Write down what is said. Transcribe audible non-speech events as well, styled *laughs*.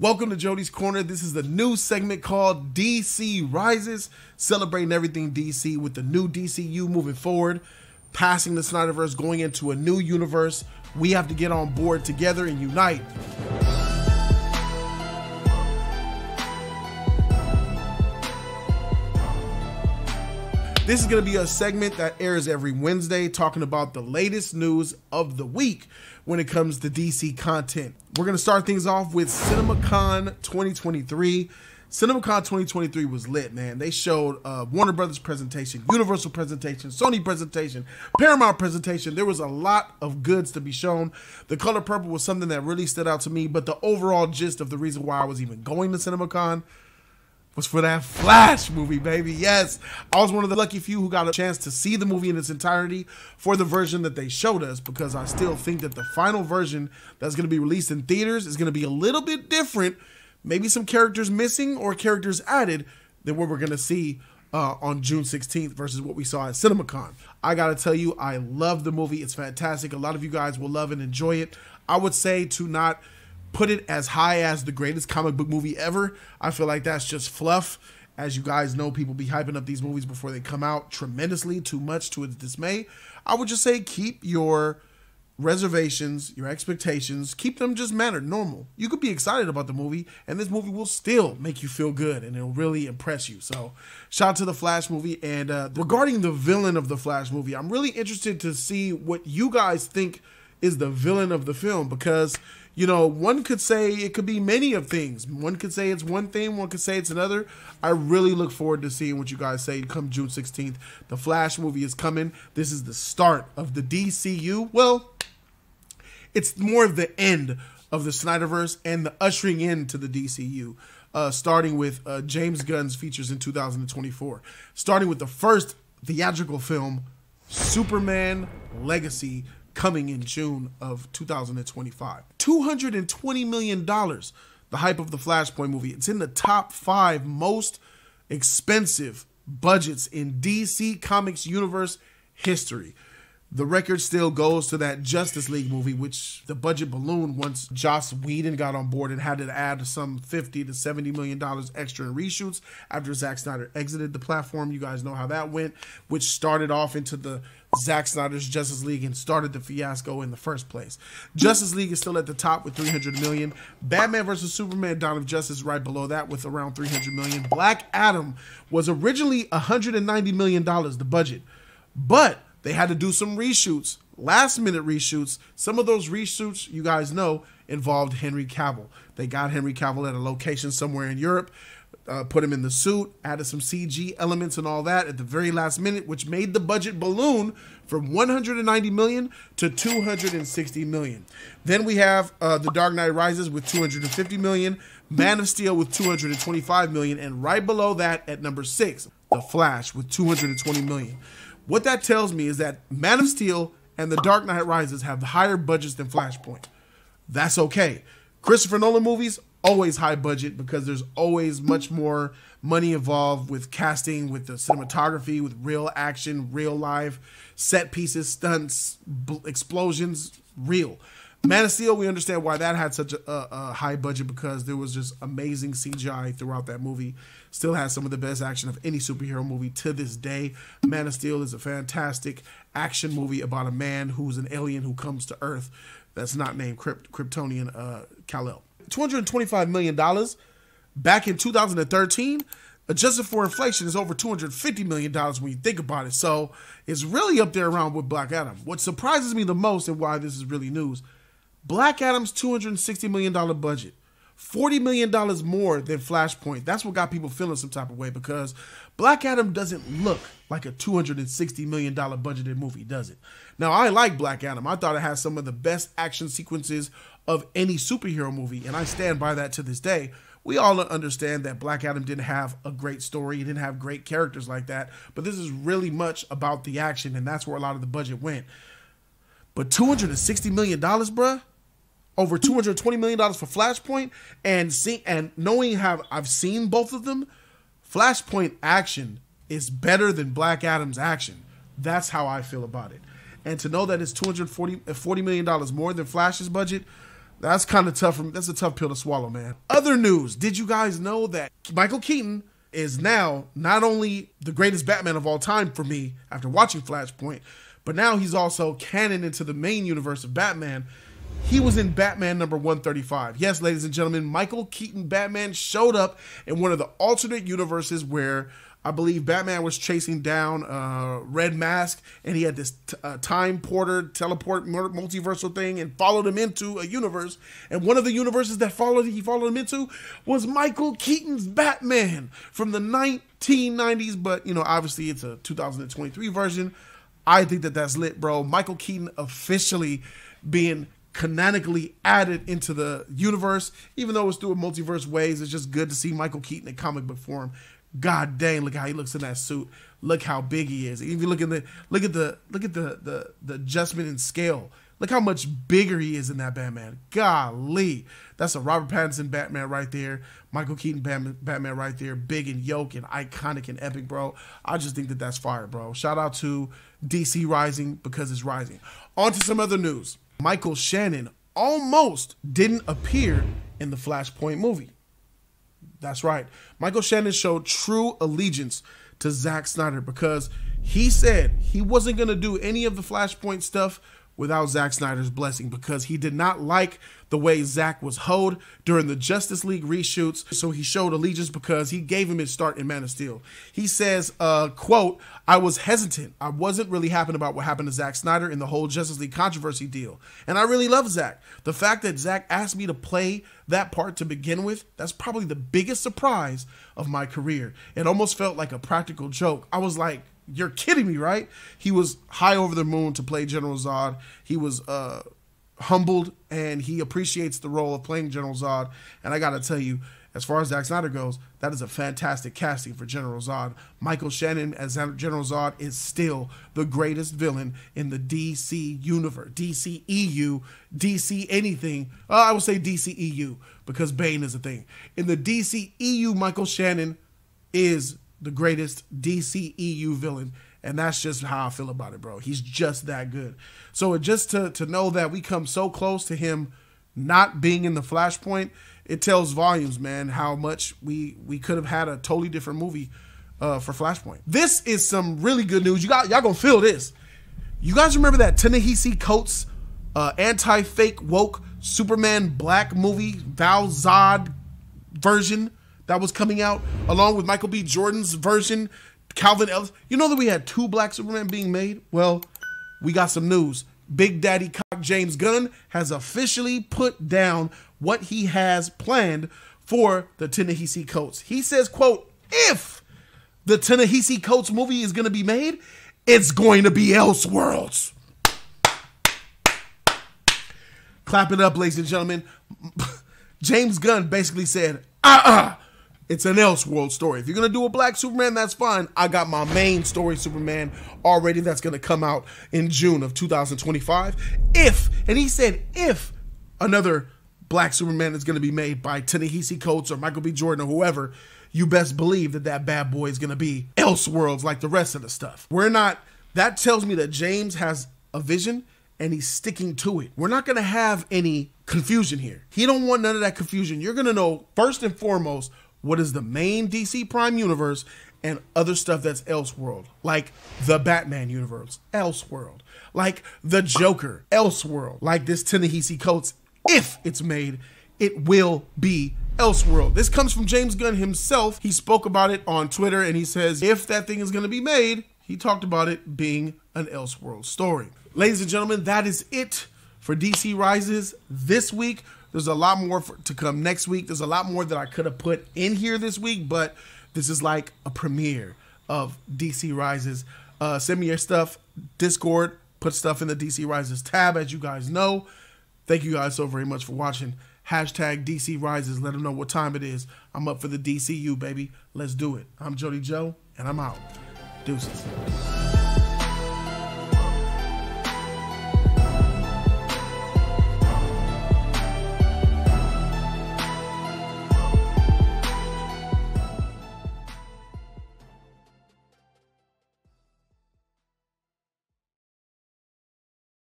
Welcome to Jody's Corner. This is the new segment called DC Rises, celebrating everything DC with the new DCU moving forward, passing the Snyderverse, going into a new universe. We have to get on board together and unite. This is going to be a segment that airs every Wednesday talking about the latest news of the week when it comes to DC content. We're going to start things off with CinemaCon 2023. CinemaCon 2023 was lit, man. They showed uh, Warner Brothers presentation, Universal presentation, Sony presentation, Paramount presentation. There was a lot of goods to be shown. The color purple was something that really stood out to me, but the overall gist of the reason why I was even going to CinemaCon was for that Flash movie, baby. Yes, I was one of the lucky few who got a chance to see the movie in its entirety for the version that they showed us because I still think that the final version that's going to be released in theaters is going to be a little bit different. Maybe some characters missing or characters added than what we're going to see uh, on June 16th versus what we saw at CinemaCon. I got to tell you, I love the movie. It's fantastic. A lot of you guys will love and enjoy it. I would say to not put it as high as the greatest comic book movie ever. I feel like that's just fluff. As you guys know, people be hyping up these movies before they come out tremendously, too much to its dismay. I would just say keep your reservations, your expectations, keep them just mannered, normal. You could be excited about the movie, and this movie will still make you feel good, and it'll really impress you. So, shout out to the Flash movie. And uh, regarding the villain of the Flash movie, I'm really interested to see what you guys think is the villain of the film because you know, one could say it could be many of things. One could say it's one thing, one could say it's another. I really look forward to seeing what you guys say come June 16th. The Flash movie is coming. This is the start of the DCU. Well, it's more of the end of the Snyderverse and the ushering in to the DCU. Uh, starting with uh, James Gunn's features in 2024. Starting with the first theatrical film, Superman Legacy, coming in June of 2025. $220 million, the hype of the Flashpoint movie. It's in the top five most expensive budgets in DC Comics universe history. The record still goes to that Justice League movie, which the budget ballooned once Joss Whedon got on board and had to add some 50 to 70 million dollars extra in reshoots after Zack Snyder exited the platform. You guys know how that went, which started off into the Zack Snyder's Justice League and started the fiasco in the first place. Justice League is still at the top with 300 million. Batman vs Superman: Dawn of Justice right below that with around 300 million. Black Adam was originally 190 million dollars the budget, but they had to do some reshoots, last minute reshoots. Some of those reshoots, you guys know, involved Henry Cavill. They got Henry Cavill at a location somewhere in Europe, uh, put him in the suit, added some CG elements and all that at the very last minute, which made the budget balloon from 190 million to 260 million. Then we have uh, The Dark Knight Rises with 250 million, Man of Steel with 225 million, and right below that at number six, The Flash with 220 million. What that tells me is that Man of Steel and The Dark Knight Rises have higher budgets than Flashpoint. That's okay. Christopher Nolan movies always high budget because there's always much more money involved with casting, with the cinematography, with real action, real life set pieces, stunts, explosions, real. Man of Steel, we understand why that had such a, a, high budget because there was just amazing CGI throughout that movie. Still has some of the best action of any superhero movie to this day. Man of Steel is a fantastic action movie about a man who's an alien who comes to Earth that's not named Krypt- Kryptonian uh, Kal-El. $225 million back in 2013 adjusted for inflation is over 250 million dollars when you think about it so it's really up there around with black adam what surprises me the most and why this is really news Black Adam's $260 million budget. $40 million more than Flashpoint. That's what got people feeling some type of way because Black Adam doesn't look like a $260 million budgeted movie, does it? Now, I like Black Adam. I thought it has some of the best action sequences of any superhero movie, and I stand by that to this day. We all understand that Black Adam didn't have a great story, he didn't have great characters like that, but this is really much about the action, and that's where a lot of the budget went. But $260 million, bruh? over two hundred twenty million dollars for Flashpoint, and see and knowing how I've seen both of them, Flashpoint action is better than Black Adam's action. That's how I feel about it. And to know that it's 240 $40 million more than Flash's budget, That's kind of tough. That's a tough pill to swallow, man. Other news. Did you guys know that Michael Keaton is now not only the greatest Batman of all time for me after watching Flashpoint, but now he's also canon into the main universe of Batman. He was in Batman number 135. Yes, ladies and gentlemen, Michael Keaton Batman showed up in one of the alternate universes where I believe Batman was chasing down uh, Red Mask, and he had this uh, time porter teleport multiversal thing, and followed him into a universe. And one of the universes that followed he followed him into was Michael Keaton's Batman from the 1990s. But you know, obviously, it's a 2023 version. I think that that's lit, bro. Michael Keaton officially being canonically added into the universe, even though it's through a multiverse ways. It's just good to see Michael Keaton in comic book form God dang, look how he looks in that suit. Look how big he is. You look at the look at the look at the the the adjustment in scale. Look how much bigger he is in that Batman. Golly. That's a Robert Pattinson Batman right there. Michael Keaton Batman, Batman right there. Big and yoke and iconic and epic, bro. I just think that that's fire, bro. Shout out to DC Rising because it's rising. On to some other news. Michael Shannon almost didn't appear in the Flashpoint movie. That's right. Michael Shannon showed true allegiance to Zack Snyder because he said he wasn't going to do any of the Flashpoint stuff without Zack Snyder's blessing because he did not like the way Zack was hoed during the Justice League reshoots. So he showed allegiance because he gave him his start in Man of Steel. He says, uh, quote, I was hesitant. I wasn't really happy about what happened to Zack Snyder in the whole Justice League controversy deal. And I really love Zack. The fact that Zack asked me to play that part to begin with, that's probably the biggest surprise of my career. It almost felt like a practical joke. I was like, you're kidding me, right? He was high over the moon to play General Zod. He was uh, humbled and he appreciates the role of playing General Zod. And I got to tell you, as far as Zack Snyder goes, that is a fantastic casting for General Zod. Michael Shannon as General Zod is still the greatest villain in the DC universe, DC EU, DC anything. Uh, I would say DC EU because Bane is a thing. In the DC EU, Michael Shannon is the greatest DC EU villain. And that's just how I feel about it, bro. He's just that good. So just to, to know that we come so close to him not being in the Flashpoint, it tells volumes, man, how much we we could have had a totally different movie uh, for Flashpoint. This is some really good news. You got y'all gonna feel this. You guys remember that Ta-Nehisi Coates uh, anti-fake woke Superman Black movie Val Zod version that was coming out, along with Michael B. Jordan's version, Calvin Ellis. You know that we had two Black Superman being made? Well, we got some news. Big Daddy Cock James Gunn has officially put down what he has planned for the Ta-Nehisi Coates. He says, quote, if the Ta-Nehisi Coates movie is going to be made, it's going to be Elseworlds. Clap it up, ladies and gentlemen. *laughs* James Gunn basically said, uh-uh, it's an Elseworld story. If you're gonna do a black Superman, that's fine. I got my main story Superman already that's gonna come out in June of 2025. If, and he said if another black Superman is gonna be made by Ta-Nehisi Coates or Michael B. Jordan or whoever, you best believe that that bad boy is gonna be Elseworlds like the rest of the stuff. We're not, that tells me that James has a vision and he's sticking to it. We're not gonna have any confusion here. He don't want none of that confusion. You're gonna know first and foremost what is the main DC Prime universe and other stuff that's Elseworld, like the Batman universe, Elseworld, like the Joker, Elseworld, like this Ta-Nehisi Coates. If it's made, it will be Elseworld. This comes from James Gunn himself. He spoke about it on Twitter and he says, if that thing is going to be made, he talked about it being an Elseworld story. Ladies and gentlemen, that is it for DC Rises this week. There's a lot more for, to come next week. There's a lot more that I could have put in here this week, but this is like a premiere of DC Rises. Uh, send me your stuff, Discord. Put stuff in the DC Rises tab, as you guys know. Thank you guys so very much for watching. Hashtag DC Rises. Let them know what time it is. I'm up for the DCU, baby. Let's do it. I'm Jody Joe, and I'm out. Deuces.